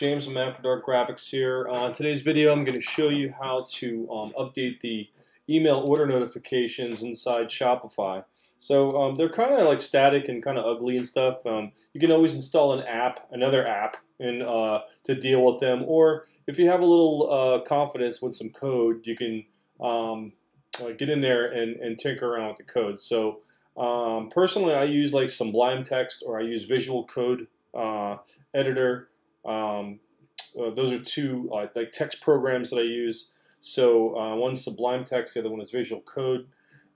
James from After Dark Grafx here. Uh, today's video, I'm going to show you how to um, update the email order notifications inside Shopify. So um, they're kind of like static and kind of ugly and stuff. Um, you can always install an app, another app, and uh, to deal with them. Or if you have a little uh, confidence with some code, you can um, get in there and, and tinker around with the code. So um, personally, I use like Sublime Text or I use Visual Code uh, Editor. Um, uh, those are two uh, like text programs that I use. So uh, one's Sublime Text, the other one is Visual Code.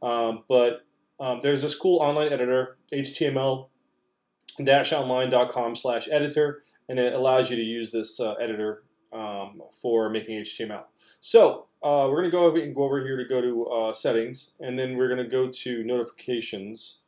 Um, but um, there's this cool online editor, html-online.com slash editor, and it allows you to use this uh, editor um, for making HTML. So uh, we're going to go over and go over here to go to uh, settings, and then we're going to go to notifications.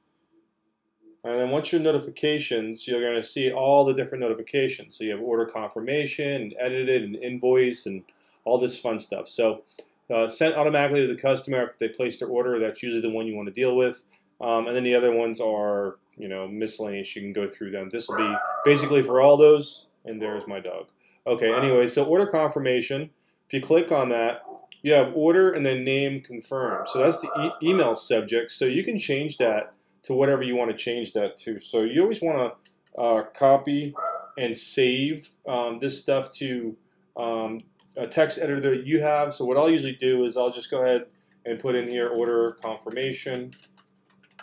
And then once your notifications, you're going to see all the different notifications. So you have order confirmation, and edited, and invoice, and all this fun stuff. So uh, sent automatically to the customer after they place their order. That's usually the one you want to deal with. Um, and then the other ones are, you know, miscellaneous. You can go through them. This will be basically for all those. And there's my dog. Okay, anyway, so order confirmation. If you click on that, you have order and then name confirm. So that's the e email subject. So you can change that to whatever you want to change that to. So you always want to uh, copy and save um, this stuff to um, a text editor that you have. So what I'll usually do is I'll just go ahead and put in here order confirmation,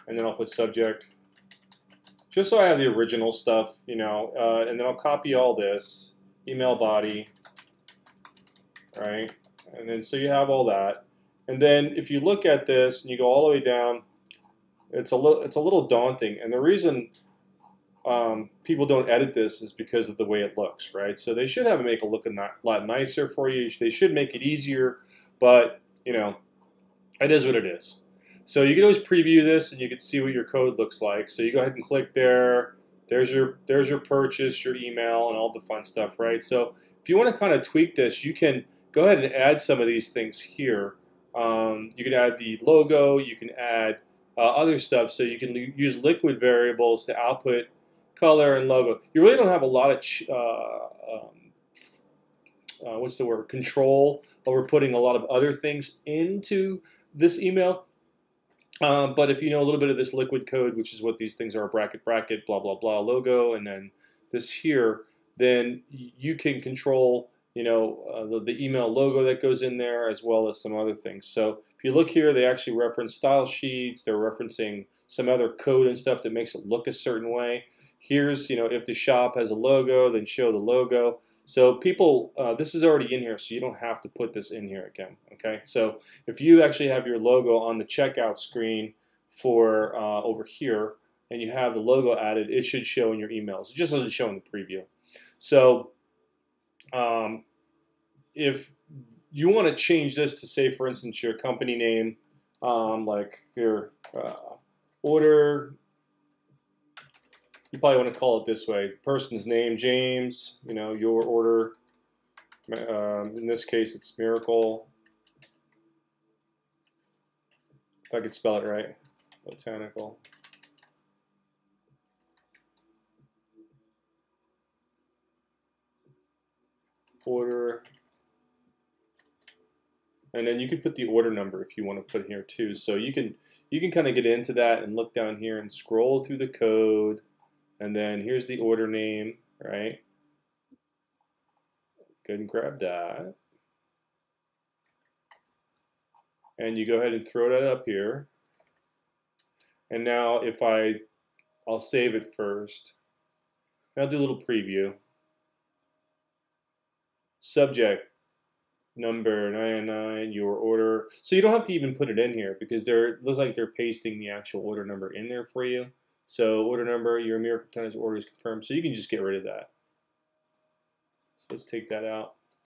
and then I'll put subject, just so I have the original stuff, you know, uh, and then I'll copy all this, email body, right? And then so you have all that. And then if you look at this and you go all the way down, it's a little it's a little daunting. And the reason um, people don't edit this is because of the way it looks, right? So they should have it make it look a lot nicer for you. They should make it easier, but you know, it is what it is. So you can always preview this and you can see what your code looks like. So you go ahead and click there. There's your there's your purchase, your email, and all the fun stuff, right? So if you want to kind of tweak this, you can go ahead and add some of these things here. Um, you can add the logo. You can add uh, other stuff. So you can use liquid variables to output color and logo. You really don't have a lot of uh, um, uh, what's the word control over putting a lot of other things into this email. Um, but if you know a little bit of this liquid code, which is what these things are, bracket, bracket, blah, blah, blah, logo, and then this here, then you can control, you know, uh, the, the, email logo that goes in there as well as some other things. So if you look here, they actually reference style sheets. They're referencing some other code and stuff that makes it look a certain way. Here's, you know, if the shop has a logo, then show the logo. So people, uh, this is already in here, so you don't have to put this in here again, okay? So if you actually have your logo on the checkout screen for uh, over here, and you have the logo added, it should show in your emails. It just doesn't show in the preview. So um, if you want to change this to say, for instance, your company name, um, like your uh, order you probably want to call it this way. Person's name, James, you know, your order. Um, in this case, it's Miracle. If I could spell it right. Botanical. Order. And then you can put the order number if you want to put here too. So you can you can kind of get into that and look down here and scroll through the code and then here's the order name, right? Go ahead and grab that. And you go ahead and throw that up here. And now if I, I'll save it first. I'll do a little preview. Subject, number 99, your order. So you don't have to even put it in here because they're, looks like they're pasting the actual order number in there for you. So order number, your miracle tonnage order is confirmed. So you can just get rid of that. So let's take that out.